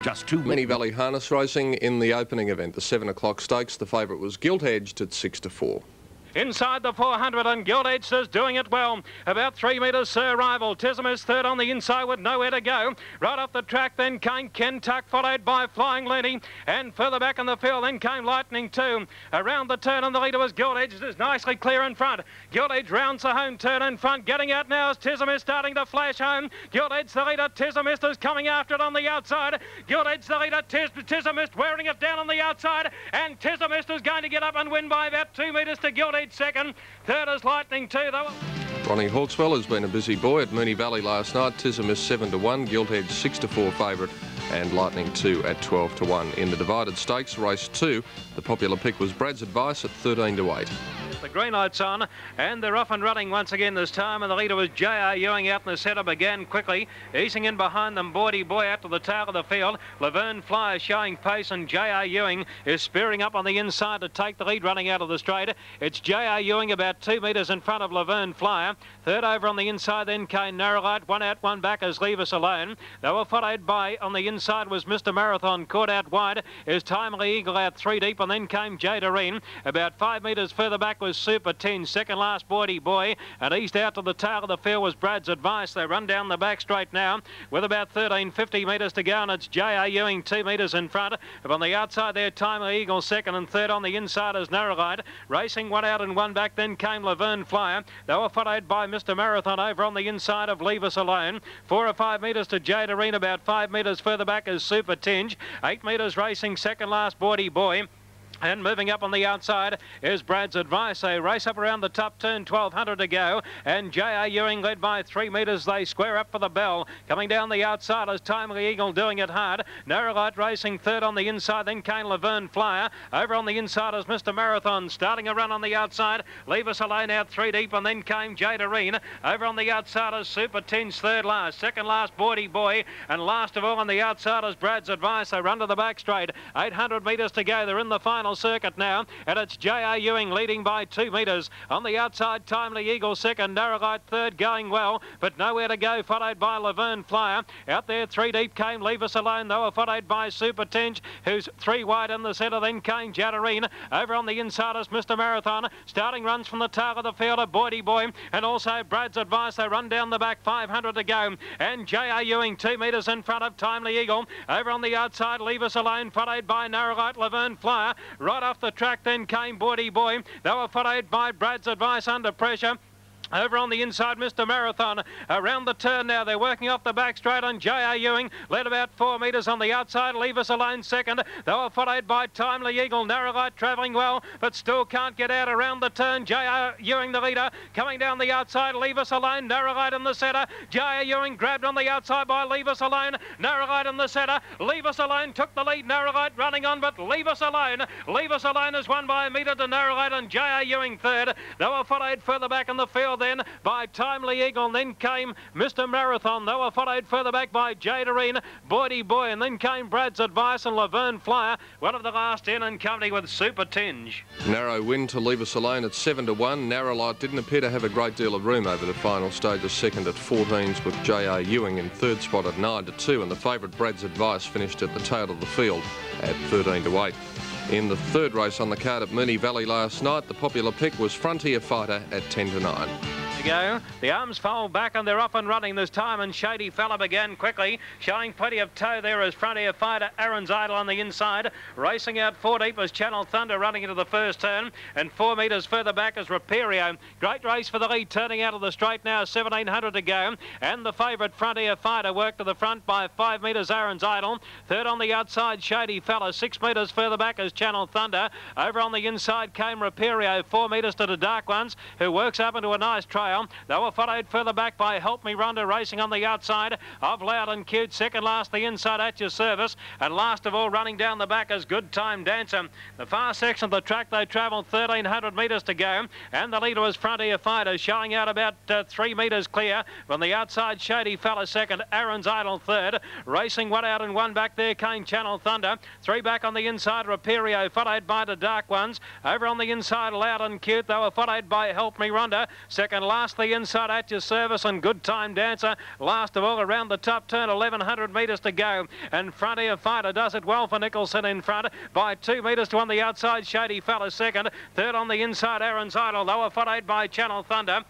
Just two Moonee Valley Harness Racing in the opening event, the 7 o'clock stakes. The favourite was Gilt Edged at 6 to 4. Inside the 400 and Edged is doing it well. About three metres, Sir Rival. Tism is third on the inside with nowhere to go. Right off the track then came Kentuck, followed by Flying Lenny. And further back in the field then came Lightning 2. Around the turn and the leader was Gilt Edged is nicely clear in front. Gilt Edged rounds the home turn in front. Getting out now is starting to flash home. Gilt Edged the leader. Tism is coming after it on the outside. Gilt Edged the leader. Is wearing it down on the outside. And Tism is going to get up and win by about two metres to Gilt Edged second. Third is Lightning 2 though. Ronnie Hawkswell has been a busy boy at Moonee Valley last night. Tism is 7 to 1, Gilt Edged 6 to 4 favourite, and Lightning 2 at 12 to 1. In the divided stakes, race 2, the popular pick was Brad's Advice at 13 to 8. The green light's on, and they're off and running once again this time. And the leader was J.R. Ewing out in the centre, began quickly, easing in behind them. Boydie Boy out to the tail of the field. Laverne Flyer showing pace, and J.R. Ewing is spearing up on the inside to take the lead running out of the straight. It's J.R. Ewing about two metres in front of Laverne Flyer. Third over on the inside, then came Narrowlight. One out, one back as Leave Us Alone. They were followed by, on the inside was Mr. Marathon, caught out wide. Is Timely Eagle out three deep, and then came Jadareen. About five metres further back was Super 10, second last Boydie Boy, and east out to the tail of the field was Brad's Advice. They run down the back straight now with about 1350 metres to go, and it's J.R. Ewing two metres in front. But on the outside there, Timely Eagle second and third on the inside is Narrowlight. Racing one out and one back, then came Laverne Flyer. They were followed by Mr. Marathon over on the inside of Leave Us Alone. Four or five metres to Jadareen, about five metres further back is Super Tinge. Eight metres racing second last Boydie Boy. And moving up on the outside is Brad's Advice. They race up around the top turn, 1200 to go. And J.R. Ewing led by three metres. They square up for the bell. Coming down the outside is Timely Eagle doing it hard. Narrowlight racing third on the inside. Then came Laverne Flyer. Over on the inside is Mr. Marathon. Starting a run on the outside. Leave us alone out three deep. And then came Jadareen. Over on the outside is Super Tinge third last. Second last Boydie Boy. And last of all on the outside is Brad's Advice. They run to the back straight. 800 metres to go. They're in the final circuit now, and it's J.R. Ewing leading by two metres. On the outside, Timely Eagle second, Narrowlight third, going well, but nowhere to go, followed by Laverne Flyer. Out there, three deep came Leave Us Alone, they were followed by Super Tinge, who's three wide in the centre, then came Jadareen. Over on the inside is Mr. Marathon, starting runs from the tail of the field of Boydie Boy, and also Brad's Advice. They run down the back, 500 to go, and J.R. Ewing two metres in front of Timely Eagle. Over on the outside, Leave Us Alone, followed by Narrowlight, Laverne Flyer. Right off the track then came Boydie Boy. They were followed by Brad's Advice under pressure. Over on the inside, Mr. Marathon. Around the turn now, they're working off the back straight on J.R. Ewing. Led about four metres on the outside. Leave us alone second. They were followed by Timely Eagle. Narrowlight travelling well, but still can't get out around the turn. J.R. Ewing, the leader, coming down the outside. Leave us alone. Narrowlight in the centre. J.R. Ewing grabbed on the outside by Leave us alone. Narrowlight in the centre. Leave us alone took the lead. Narrowlight running on, but Leave us alone. Leave us alone is won by a metre to Narrowlight and J.R. Ewing third. They were followed further back in the field then by Timely Eagle. Then came Mr. Marathon. They were followed further back by Jadareen, Boydie Boy, and then came Brad's Advice and Laverne Flyer. One of the last in and company with Super Tinge. Narrow win to Leave Us Alone at 7 to 1. Narrowlight didn't appear to have a great deal of room over the final stage, stages. Second at 14s with J.R. Ewing in third spot at 9 to 2. And the favourite Brad's Advice finished at the tail of the field at 13 to 8. In the third race on the card at Moonee Valley last night, the popular pick was Frontier Fighter at 10 to 9 to go. The arms fold back and they're off and running this time and Shady Fella began quickly, showing plenty of toe there as Frontier Fighter Aaron's Idol on the inside. Racing out four deep Channel Thunder running into the first turn and four metres further back as Raperio. Great race for the lead turning out of the straight now, 1700 to go and the favourite Frontier Fighter worked to the front by five metres Aaron's Idol. Third on the outside Shady Fella, six metres further back as Channel Thunder. Over on the inside came Raperio, four metres to the dark ones who works up into a nice They were followed further back by Help Me Ronda racing on the outside of Loud and Cute. Second last the inside at your service. And last of all running down the back is Good Time Dancer. The far section of the track they travelled 1300 metres to go. And the leader was Frontier Fighter showing out about uh, three metres clear. From the outside Shady Fella second. Aaron's Idol third. Racing one out and one back there came Channel Thunder. Three back on the inside Raperio followed by the Dark Ones. Over on the inside Loud and Cute. They were followed by Help Me Ronda. Second last last the inside at your service and good time dancer. Last of all around the top turn, 1100 metres to go. And Frontier Fighter does it well for Nicholson in front by two metres to on the outside. Shady Fella second. Third on the inside, Aaron's Idol. Lower foot by Channel Thunder.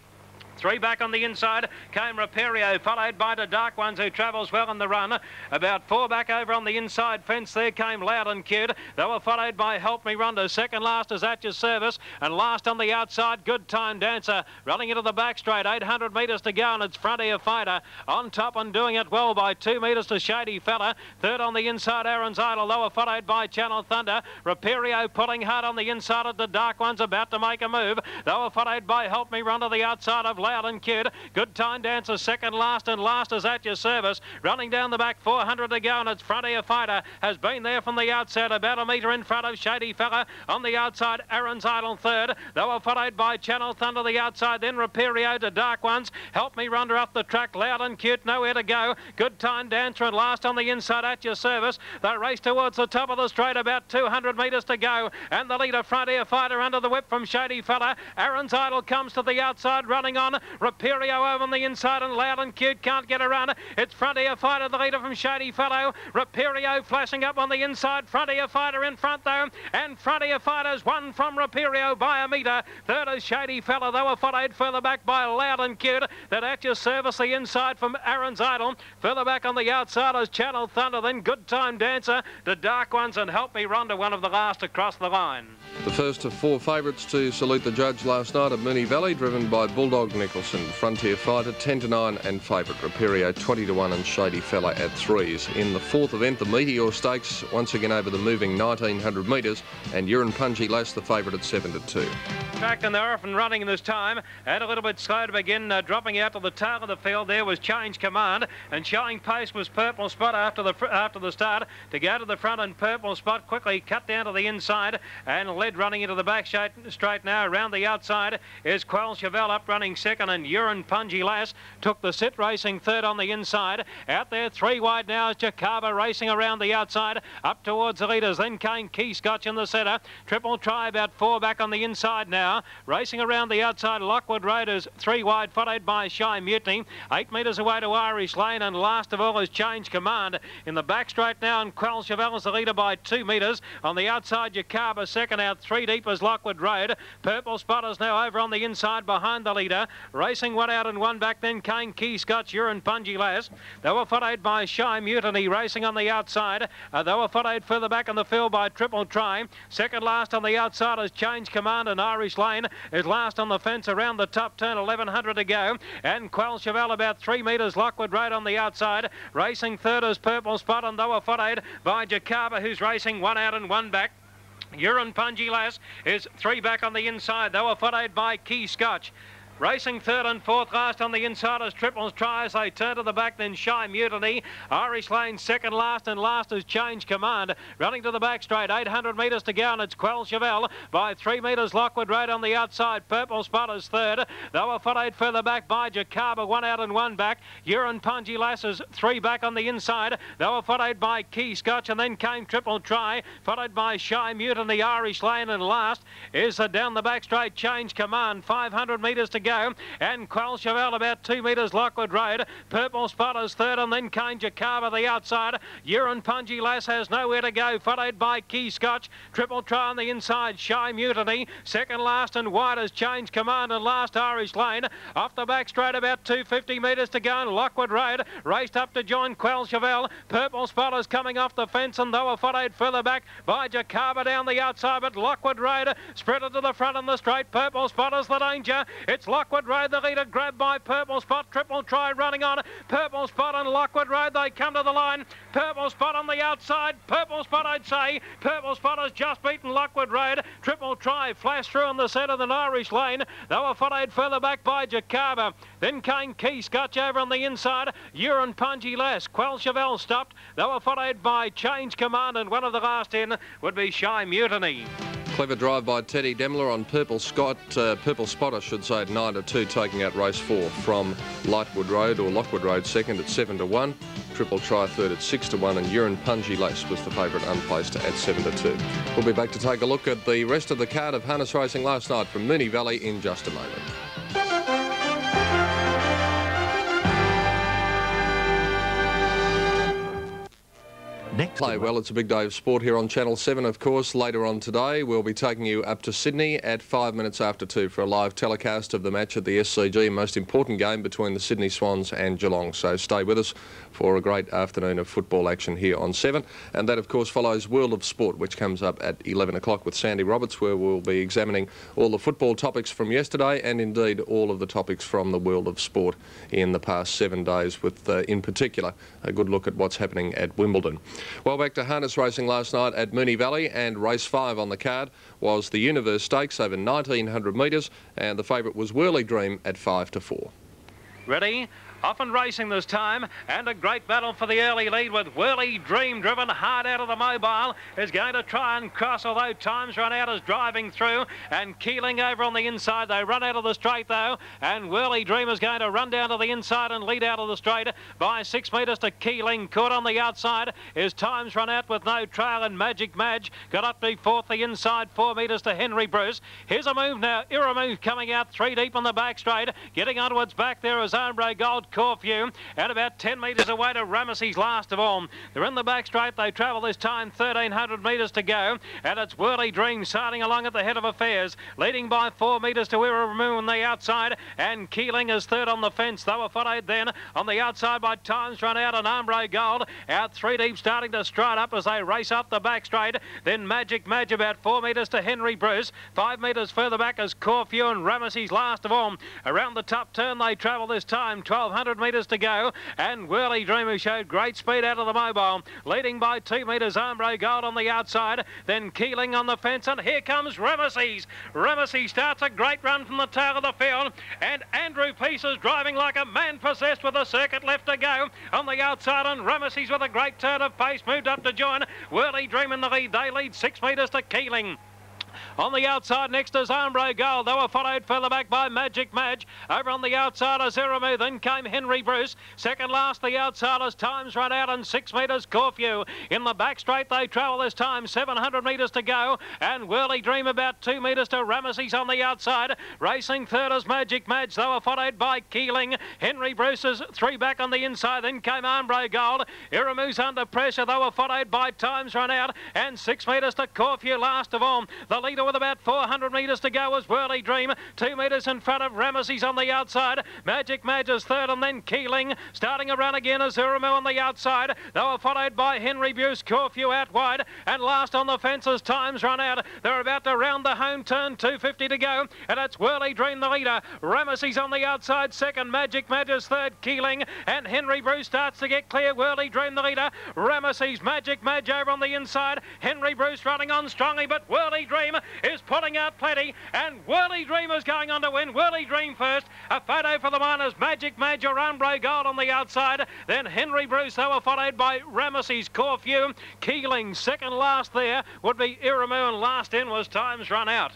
Three back on the inside came Raperio, followed by the Dark Ones who travels well in the run. About four back over on the inside fence there came Loud and Cute. They were followed by Help Me Run Rondo. Second last is at your service. And last on the outside, Good Time Dancer. Running into the back straight, 800 metres to go and it's Frontier Fighter. On top and doing it well by two metres to Shady Fella. Third on the inside, Aaron's Idol. Lower followed by Channel Thunder. Raperio pulling hard on the inside of the Dark Ones about to make a move. They were followed by Help Me Rondo the outside of Loud and Kid. Good time dancer, second last, and last is at your service. Running down the back, 400 to go, and it's Frontier Fighter. Has been there from the outset, about a metre in front of Shady Fella. On the outside, Aaron's Idol third. They were followed by Channel Thunder the outside, then Raperio to Dark Ones. Help me run her up the track, loud and cute, nowhere to go. Good time dancer, and last on the inside at your service. They race towards the top of the straight, about 200 metres to go. And the leader, Frontier Fighter, under the whip from Shady Fella. Aaron's Idol comes to the outside, running on. Raperio over on the inside and loud and cute can't get around. It's Frontier Fighter, the leader from Shady Fella. Raperio flashing up on the inside. Frontier Fighter in front though. And Frontier Fighter's one from Raperio by a metre. Third is Shady Fella. They were followed further back by Loud and Cute. That at your service the inside from Aaron's Idol. Further back on the outside is Channel Thunder. Then Good Time Dancer. The Dark Ones and Help Me Run to one of the last across the line. The first of four favourites to salute the judge last night at Moonee Valley, driven by Bulldog Nicholson. Frontier Fighter 10 to 9 and favourite Raperio 20 to 1 and Shady Fella at threes. In the fourth event, the Meteor Stakes once again over the moving 1900 metres and Urine Pungy Lass the favourite at 7 to 2. Back and they're off and running this time and a little bit slow to begin uh, dropping out to the tail of the field there was Change Command and showing pace was Purple Spot after the after the start to go to the front and Purple Spot quickly cut down to the inside and led running into the back straight, straight now. Around the outside is Quell Chevelle up running second and Urine Pungy Lass took the sit racing third on the inside. Out there three wide now is Jacaba racing around the outside up towards the leaders. Then came Key Scotch in the centre. Triple try about four back on the inside now. Racing around the outside Lockwood is three wide followed by Shy Mutiny. Eight metres away to Irish Lane and last of all is Change Command in the back straight now and Quell Chevelle is the leader by two metres. On the outside Jacaba second out three deep as Lockwood Road. Purple Spotters now over on the inside behind the leader. Racing one out and one back. Then Kane Key Scotch, Urine Pungy last. They were followed by Shy Mutiny racing on the outside. Uh, they were followed further back in the field by Triple Try. Second last on the outside is Change Command and Irish Lane is last on the fence around the top turn. 1100 to go. And Quell Chevelle about three metres. Lockwood Road on the outside. Racing third is Purple Spot and they were followed by Jacaba who's racing one out and one back. Urine Pungy Lass is three back on the inside. They were followed by Key Scotch. Racing third and fourth last on the inside as Triples try as they turn to the back, then Shy Mutiny. Irish Lane second last and last is Change Command. Running to the back straight, 800 metres to go and it's Quell Chevelle by three metres Lockwood Road on the outside. Purple Spotters third. They were followed further back by Jacaba, one out and one back. Urine Pungy Lasses three back on the inside. They were followed by Key Scotch and then came Triple Try, followed by Shy Mutiny, Irish Lane and last is uh, down the back straight Change Command. 500 metres to go go. And Quell Chevelle about two metres Lockwood Road. Purple Spotters third and then Kane Jacaba the outside. Urine Pungy Lass has nowhere to go. Followed by Key Scotch. Triple try on the inside. Shy Mutiny. Second last and wide as Change Command and last Irish Lane. Off the back straight about 250 metres to go. And Lockwood Road raced up to join Quell Chevelle. Purple Spotters coming off the fence and they were followed further back by Jacaba down the outside. But Lockwood Road spread it to the front on the straight. Purple Spotters the danger. It's Lockwood Road, the leader, grabbed by Purple Spot. Triple try running on. Purple Spot and Lockwood Road, they come to the line. Purple Spot on the outside. Purple Spot, I'd say. Purple Spot has just beaten Lockwood Road. Triple try flashed through on the centre of the Irish Lane. They were followed further back by Jacaba. Then came Key Scotch over on the inside. Urine Pungy Lass. Quell Chevelle stopped. They were followed by Change Command, and one of the last in would be Shy Mutiny. Clever drive by Teddy Demmler on Purple Scott, uh, Purple Spot, I should say, at 9 to 2, taking out race 4 from Lightwood Road or Lockwood Road second at 7 to 1. Triple Try third at 6 to 1, and Urine Punji Lace was the favourite unplaced at 7 to 2. We'll be back to take a look at the rest of the card of harness racing last night from Moonee Valley in just a moment. Next play. Well, it's a big day of sport here on Channel 7, of course. Later on today, we'll be taking you up to Sydney at five minutes after two for a live telecast of the match at the SCG, most important game between the Sydney Swans and Geelong. So stay with us for a great afternoon of football action here on 7. And that, of course, follows World of Sport, which comes up at 11 o'clock with Sandy Roberts, where we'll be examining all the football topics from yesterday and indeed all of the topics from the world of sport in the past seven days, with, uh, in particular, a good look at what's happening at Wimbledon. Well, back to harness racing last night at Moonee Valley, and race five on the card was the Universe Stakes over 1900 metres, and the favourite was Whirly Dream at 5 to 4. Ready? Off and racing this time, and a great battle for the early lead with Whirly Dream driven hard out of the mobile. Is going to try and cross, although times run out as driving through and keeling over on the inside. They run out of the straight though, and Whirly Dream is going to run down to the inside and lead out of the straight by six metres to Keeling. Caught on the outside. His times run out with no trail, and Magic Madge got up to fourth the inside, four metres to Henry Bruce. Here's a move now. Iramu coming out three deep on the back straight. Getting onwards back there is Ombre Gold. Corfu and about 10 metres away to Ramesses last of all. They're in the back straight. They travel this time 1,300 metres to go. And it's Whirly Dream starting along at the head of affairs, leading by four metres to Iramu on the outside. And Keeling is third on the fence. They were followed then on the outside by Times Run Out and Ombre Gold. Out three deep, starting to stride up as they race up the back straight. Then Magic Madge about four metres to Henry Bruce. Five metres further back is Corfu and Ramesses last of all. Around the top turn they travel this time, 1200 100 metres to go. And Whirly Dreamer showed great speed out of the mobile, leading by two metres. Ombre Gold on the outside, then Keeling on the fence, and here comes Ramesses. Ramesses starts a great run from the tail of the field, and Andrew Peace is driving like a man possessed with a circuit left to go on the outside, and Ramesses with a great turn of pace moved up to join. Whirly Dream in the lead. They lead six metres to Keeling. On the outside next is Ombre Gold. They were followed further back by Magic Madge. Over on the outside is Iramu. Then came Henry Bruce. Second last, the outsiders. Times run out and six metres Corfu. In the back straight, they travel this time. 700 metres to go. And Whirly Dream about two metres to Ramesses on the outside. Racing third is Magic Madge. They were followed by Keeling. Henry Bruce is three back on the inside. Then came Ombre Gold. Iramu's under pressure. They were followed by Times Run Out. And six metres to Corfu last of all. The leader with about 400 metres to go was Whirly Dream. Two metres in front of Ramesses on the outside. Magic Madge is third and then Keeling. Starting a run again is Iramu on the outside. They were followed by Henry Bruce, Corfu out wide. And last on the fences, times run out. They're about to round the home turn, 250 to go. And it's Whirly Dream the leader. Ramesses on the outside, second. Magic Madge is third, Keeling. And Henry Bruce starts to get clear. Whirly Dream the leader. Ramesses, Magic Madge over on the inside. Henry Bruce running on strongly, but Whirly Dream is putting out plenty, and Whirly Dream is going on to win. Whirly Dream first. A photo for the miners. Magic Major Ombre Gold on the outside. Then Henry Bruce, were followed by Ramesses Corfu. Keeling second last there would be Iramu, and last in was Times Run Out.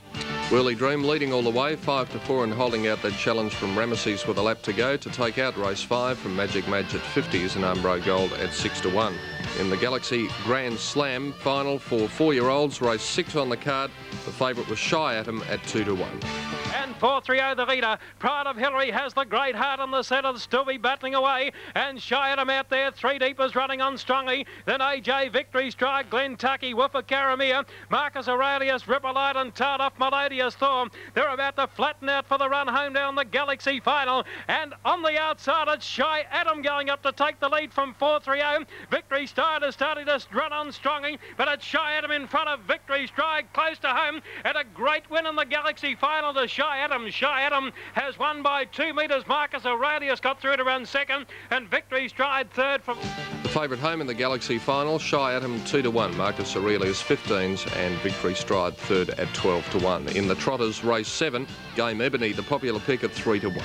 Whirly Dream leading all the way, 5 to 4 and holding out that challenge from Ramesses with a lap to go to take out race 5 from Magic Madge at 50s and Ombre Gold at 6 to 1 in the Galaxy Grand Slam final for four-year-olds. Race six on the card. The favourite was Shy Atom at two to one. And 4-3-0 the leader. Pride of Hillary has the great heart on the centre. Still be battling away. And Shy Atom out there. Three deep is running on strongly. Then AJ Victory Strike. Glen Tucky. Woofer Caramia. Marcus Aurelius. Ripperlight and Tart off Melodious Thorn. They're about to flatten out for the run home down the Galaxy final. And on the outside it's Shy Atom going up to take the lead from 4-3-0. Victory Strike is starting to run on strongly, but it's Shy Atom in front of Victory Stride close to home and a great win in the Galaxy final to Shy Atom. Shy Atom has won by two metres. Marcus Aurelius got through to run second and Victory Stride third from... The favourite home in the Galaxy final, Shy Atom 2 to 1, Marcus Aurelius 15s and Victory Stride third at 12 to 1. In the Trotters race 7, Game Ebony, the popular pick at 3 to 1.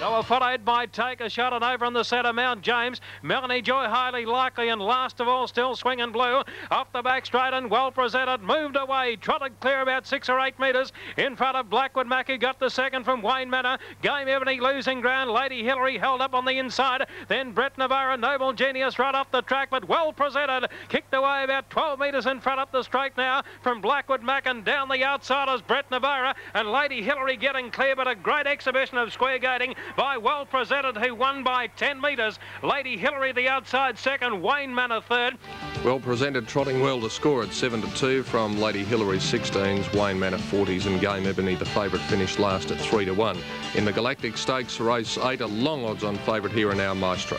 They followed by Take a Shot and over on the centre, Mount James. Melanie Joy highly likely and last of all still swinging blue. Off the back straight and well presented. Moved away. Trotted clear about six or eight metres. In front of Blackwood Mackey got the second from Wayne Manor. Game Ebony losing ground. Lady Hillary held up on the inside. Then Brett Navarra, Noble Genius right off the track but well presented. Kicked away about 12 metres in front up the straight now from Blackwood Mack and down the outsiders Brett Navarra and Lady Hillary getting clear but a great exhibition of square gating by Well Presented, who won by 10 metres. Lady Hillary the outside second, Wayne Manor third. Well presented, trotting well to score at 7 to 2 from Lady Hillary's 16s, Wayne Manor 40s, and Game Ebony, the favourite, finished last at 3 to 1. In the Galactic Stakes, race 8, a long odds on favourite here and now, Maestro.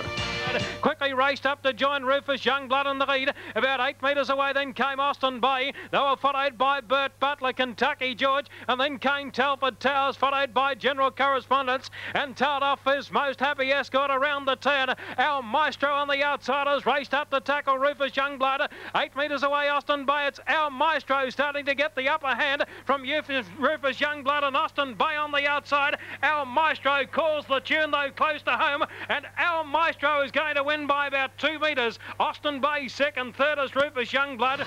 Quickly raced up to join Rufus Youngblood in the lead. About eight metres away, then came Austin Bay. They were followed by Bert Butler, Kentucky George, and then came Telford Towers, followed by General Correspondence, and tailed off his most happy escort around the turn. Our Maestro on the outsiders raced up to tackle Rufus Youngblood. Eight metres away, Austin Bay. It's our Maestro starting to get the upper hand from Rufus, Rufus Youngblood and Austin Bay on the outside. Our Maestro calls the tune, though, close to home, and our Maestro is going to win by about two metres. Austin Bay second, third is Rufus Youngblood.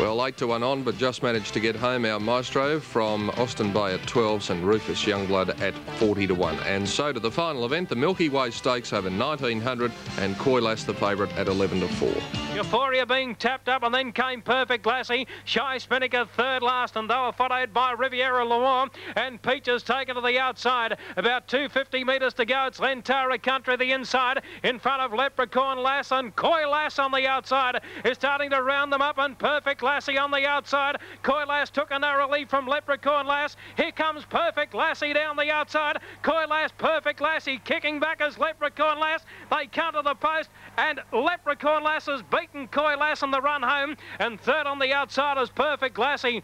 Well, 8 to 1 on, but just managed to get home our Maestro from Austin Bay at 12s and Rufus Youngblood at 40 to 1. And so to the final event, the Milky Way Stakes over 1900 and Coy Lass the favourite at 11 to 4. Euphoria being tapped up and then came Perfect Lassie. Shy Spinnaker third last and they were followed by Riviera Lamont and Peaches taken to the outside. About 250 metres to go. It's Lentara Country the inside in front of Leprechaun Lass and Coy Lass on the outside is starting to round them up and Perfect Lassie on the outside. Coy Lass took a narrow lead from Leprechaun Lass. Here comes Perfect Lassie down the outside. Coy Lass, Perfect Lassie kicking back as Leprechaun Lass. They counter the post and Leprechaun Lass has beaten Coy Lass on the run home and third on the outside is Perfect Lassie.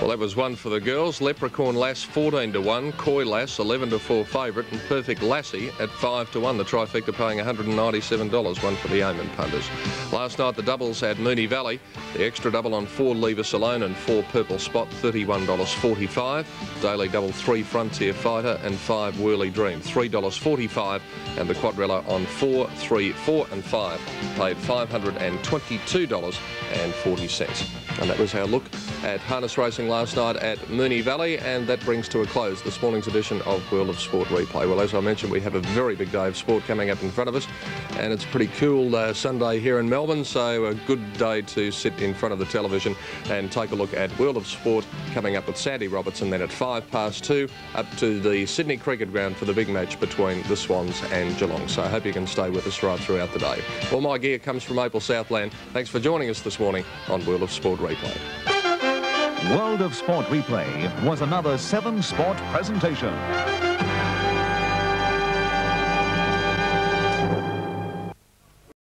Well, that was one for the girls. Leprechaun Lass 14 to 1, Coy Lass 11 to 4 favourite, and Perfect Lassie at 5 to 1. The trifecta paying $197, one for the Omen punters. Last night the doubles had Moonee Valley. The extra double on four Leave Us Alone and four Purple Spot, $31.45. Daily double three Frontier Fighter and five Whirly Dream, $3.45. And the quadrella on four, three, four and five paid $522.40. And that was our look at harness racing last night at Moonee Valley, and that brings to a close this morning's edition of World of Sport Replay. Well, as I mentioned, we have a very big day of sport coming up in front of us, and it's a pretty cool uh, Sunday here in Melbourne, so a good day to sit in front of the television and take a look at World of Sport coming up with Sandy Robertson then at five past two up to the Sydney Cricket Ground for the big match between the Swans and Geelong. So I hope you can stay with us right throughout the day. All my gear comes from Opel Southland. Thanks for joining us this morning on World of Sport Replay. World of Sport Replay was another 7 Sport presentation.